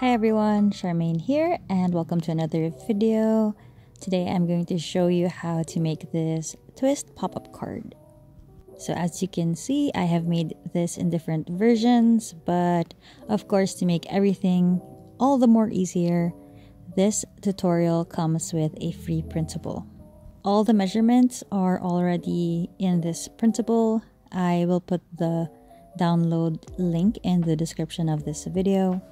Hi everyone, Sharmane here and welcome to another video. Today I'm going to show you how to make this twist pop-up card. So as you can see, I have made this in different versions, but of course to make everything all the more easier, this tutorial comes with a free printable. All the measurements are already in this printable. I will put the download link in the description of this video.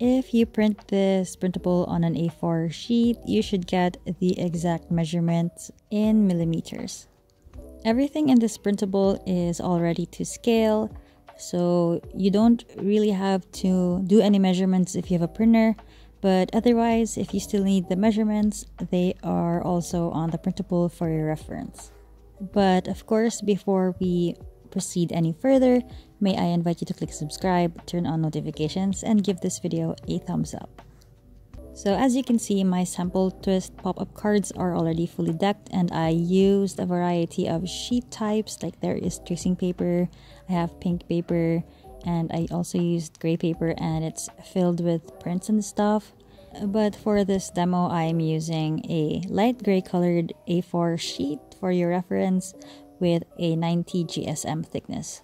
If you print this printable on an A4 sheet, you should get the exact measurements in millimeters. Everything in this printable is already to scale, so you don't really have to do any measurements if you have a printer, but otherwise, if you still need the measurements, they are also on the printable for your reference. But of course, before we proceed any further, may I invite you to click subscribe, turn on notifications, and give this video a thumbs up. So as you can see, my sample twist pop-up cards are already fully decked and I used a variety of sheet types like there is tracing paper, I have pink paper, and I also used gray paper and it's filled with prints and stuff. But for this demo, I am using a light gray colored A4 sheet for your reference with a 90 GSM thickness.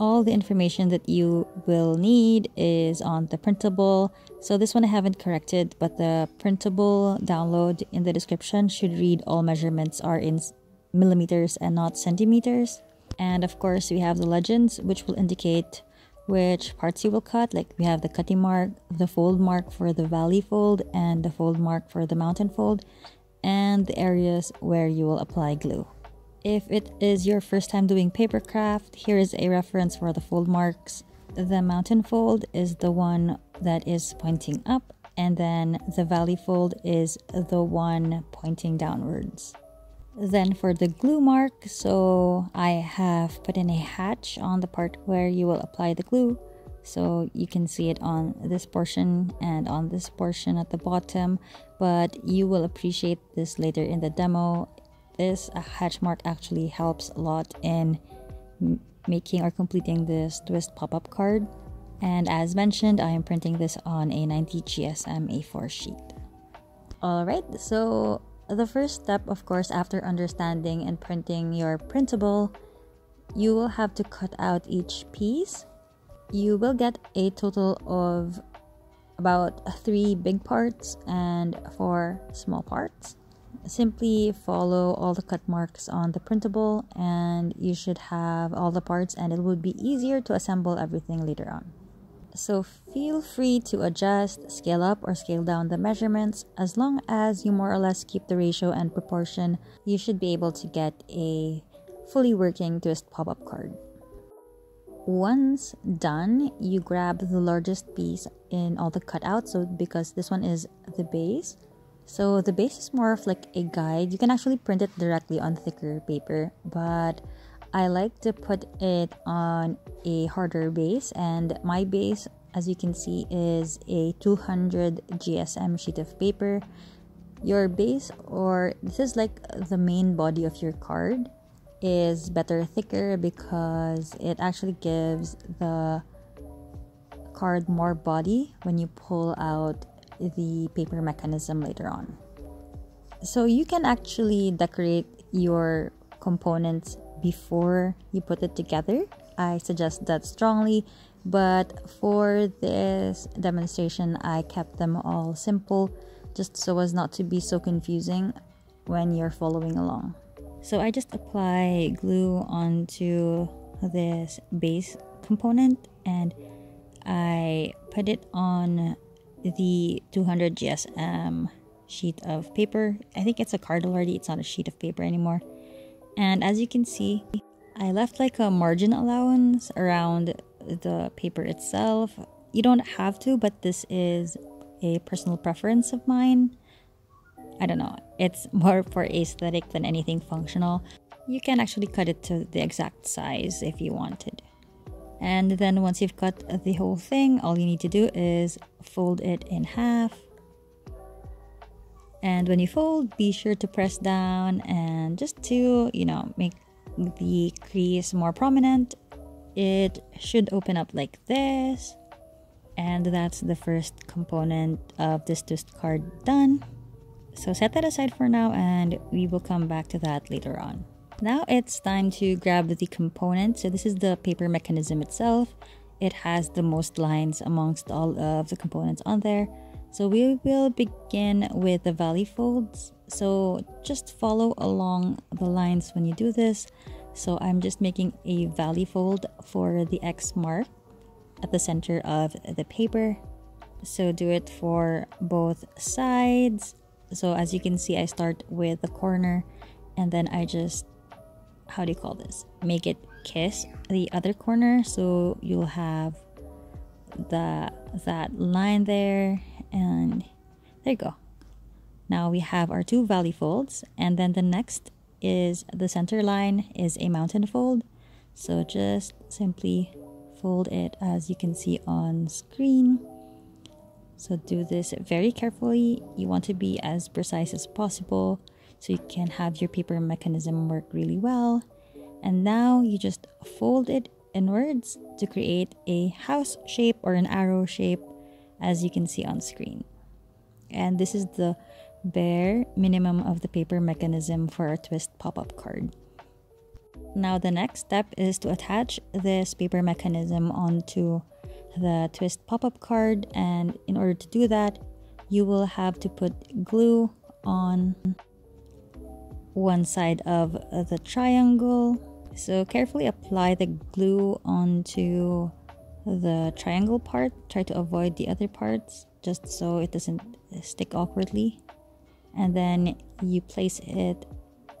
All the information that you will need is on the printable. So this one I haven't corrected, but the printable download in the description should read all measurements are in millimeters and not centimeters. And of course, we have the legends, which will indicate which parts you will cut. Like we have the cutting mark, the fold mark for the valley fold, and the fold mark for the mountain fold, and the areas where you will apply glue. If it is your first time doing paper craft, here is a reference for the fold marks. The mountain fold is the one that is pointing up, and then the valley fold is the one pointing downwards. Then for the glue mark, so I have put in a hatch on the part where you will apply the glue. So you can see it on this portion and on this portion at the bottom, but you will appreciate this later in the demo this hatch mark actually helps a lot in making or completing this twist pop-up card. And as mentioned, I am printing this on a 90 GSM A4 sheet. Alright, so the first step, of course, after understanding and printing your printable, you will have to cut out each piece. You will get a total of about three big parts and four small parts simply follow all the cut marks on the printable and you should have all the parts and it would be easier to assemble everything later on. So feel free to adjust, scale up or scale down the measurements as long as you more or less keep the ratio and proportion you should be able to get a fully working twist pop-up card. Once done, you grab the largest piece in all the cutouts so because this one is the base so the base is more of like a guide. You can actually print it directly on thicker paper, but I like to put it on a harder base and my base as you can see is a 200 GSM sheet of paper. Your base or this is like the main body of your card is better thicker because it actually gives the card more body when you pull out the paper mechanism later on. So you can actually decorate your components before you put it together. I suggest that strongly, but for this demonstration, I kept them all simple just so as not to be so confusing when you're following along. So I just apply glue onto this base component and I put it on the 200 GSM sheet of paper. I think it's a card already, it's not a sheet of paper anymore. And as you can see, I left like a margin allowance around the paper itself. You don't have to, but this is a personal preference of mine. I don't know, it's more for aesthetic than anything functional. You can actually cut it to the exact size if you wanted. And then once you've cut the whole thing, all you need to do is fold it in half. And when you fold, be sure to press down and just to, you know, make the crease more prominent. It should open up like this. And that's the first component of this twist card done. So set that aside for now and we will come back to that later on. Now it's time to grab the component. So this is the paper mechanism itself. It has the most lines amongst all of the components on there. So we will begin with the valley folds. So just follow along the lines when you do this. So I'm just making a valley fold for the X mark at the center of the paper. So do it for both sides. So as you can see, I start with the corner and then I just, how do you call this? Make it kiss the other corner. So you'll have the that line there and there you go. Now we have our two valley folds and then the next is the center line is a mountain fold. So just simply fold it as you can see on screen. So do this very carefully. You want to be as precise as possible so you can have your paper mechanism work really well and now you just fold it inwards to create a house shape or an arrow shape as you can see on screen. And this is the bare minimum of the paper mechanism for our twist pop-up card. Now the next step is to attach this paper mechanism onto the twist pop-up card and in order to do that you will have to put glue on one side of the triangle so carefully apply the glue onto the triangle part. Try to avoid the other parts just so it doesn't stick awkwardly. And then you place it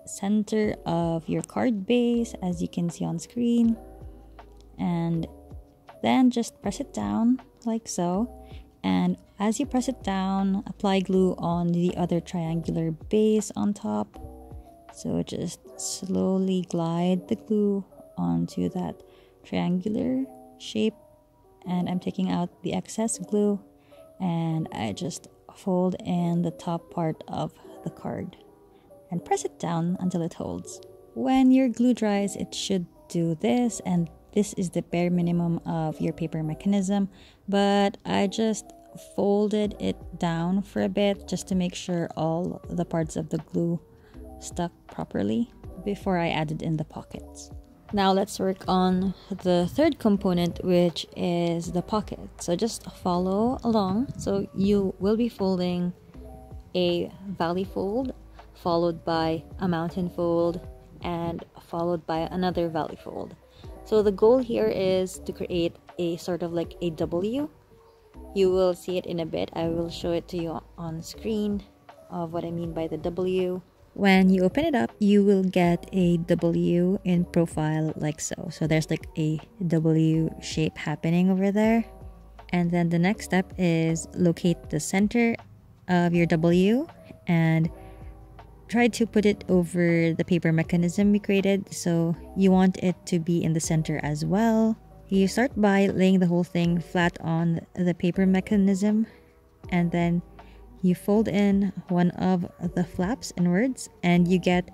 center of your card base as you can see on screen. And then just press it down like so. And as you press it down, apply glue on the other triangular base on top so just slowly glide the glue onto that triangular shape and I'm taking out the excess glue and I just fold in the top part of the card and press it down until it holds. When your glue dries, it should do this and this is the bare minimum of your paper mechanism, but I just folded it down for a bit just to make sure all the parts of the glue stuck properly before I added in the pockets. Now let's work on the third component which is the pocket. So just follow along. So you will be folding a valley fold followed by a mountain fold and followed by another valley fold. So the goal here is to create a sort of like a W. You will see it in a bit. I will show it to you on screen of what I mean by the W. When you open it up, you will get a W in profile like so. So there's like a W shape happening over there. And then the next step is locate the center of your W and try to put it over the paper mechanism we created. So you want it to be in the center as well. You start by laying the whole thing flat on the paper mechanism and then you fold in one of the flaps inwards and you get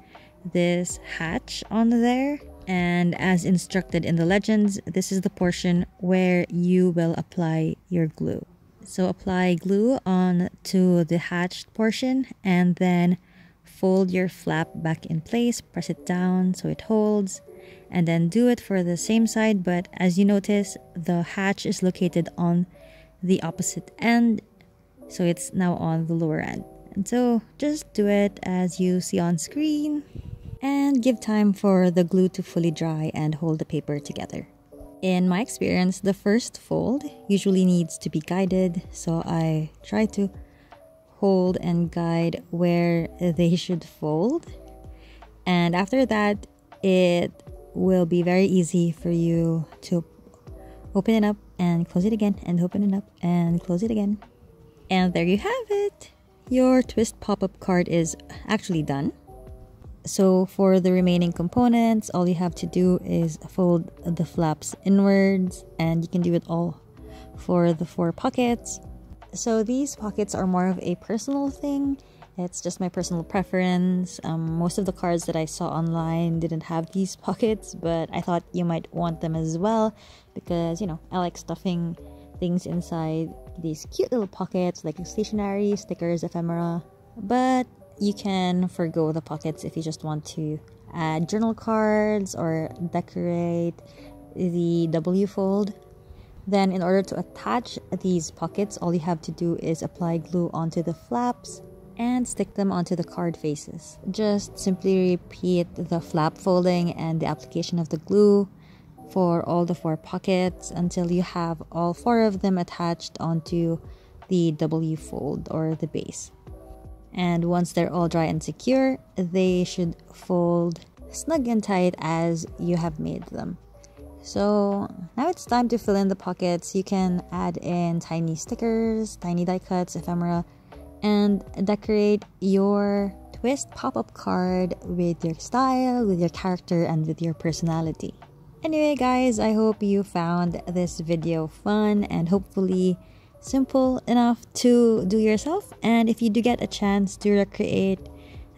this hatch on there. And as instructed in the legends this is the portion where you will apply your glue. So apply glue on to the hatched portion and then fold your flap back in place press it down so it holds and then do it for the same side. But as you notice the hatch is located on the opposite end so it's now on the lower end. And so just do it as you see on screen and give time for the glue to fully dry and hold the paper together. In my experience, the first fold usually needs to be guided, so I try to hold and guide where they should fold. And after that, it will be very easy for you to open it up and close it again and open it up and close it again and there you have it. Your twist pop-up card is actually done. So for the remaining components, all you have to do is fold the flaps inwards and you can do it all for the four pockets. So these pockets are more of a personal thing. It's just my personal preference. Um, most of the cards that I saw online didn't have these pockets, but I thought you might want them as well because, you know, I like stuffing things inside these cute little pockets like stationery, stickers, ephemera. But you can forego the pockets if you just want to add journal cards or decorate the W fold. Then in order to attach these pockets, all you have to do is apply glue onto the flaps and stick them onto the card faces. Just simply repeat the flap folding and the application of the glue for all the four pockets until you have all four of them attached onto the W fold or the base. And once they're all dry and secure, they should fold snug and tight as you have made them. So now it's time to fill in the pockets. You can add in tiny stickers, tiny die cuts, ephemera, and decorate your twist pop-up card with your style, with your character, and with your personality. Anyway guys, I hope you found this video fun and hopefully simple enough to do yourself. And if you do get a chance to recreate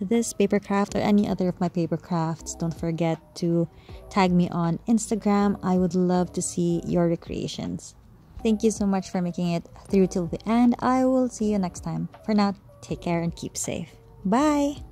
this paper craft or any other of my paper crafts, don't forget to tag me on Instagram. I would love to see your recreations. Thank you so much for making it through till the end. I will see you next time. For now, take care and keep safe. Bye!